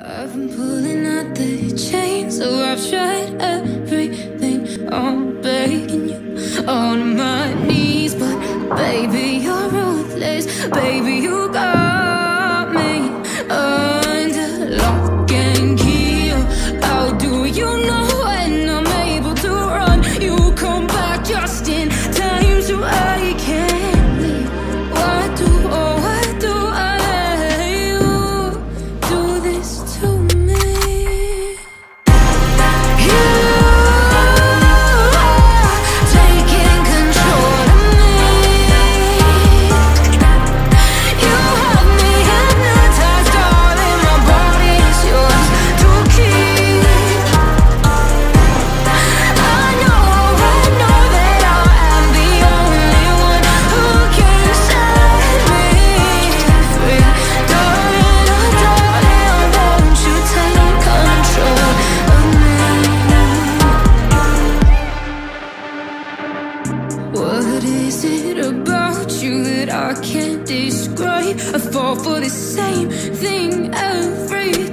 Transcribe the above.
I've been pulling out the chains, so I've tried everything. I'm begging you on my knees, but baby, you're ruthless. Baby, you that I can't describe. I fall for the same thing every